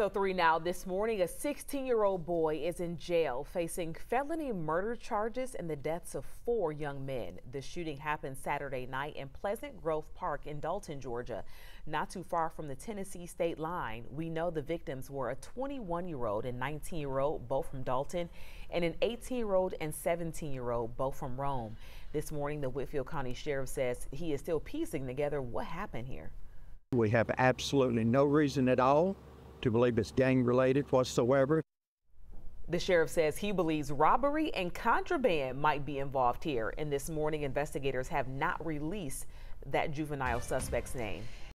603 now this morning, a 16 year old boy is in jail facing felony murder charges in the deaths of four young men. The shooting happened Saturday night in Pleasant Grove Park in Dalton, Georgia, not too far from the Tennessee state line. We know the victims were a 21 year old and 19 year old, both from Dalton, and an 18 year old and 17 year old, both from Rome. This morning, the Whitfield County Sheriff says he is still piecing together what happened here. We have absolutely no reason at all to believe it's gang related whatsoever. The sheriff says he believes robbery and contraband might be involved here. And this morning, investigators have not released that juvenile suspect's name.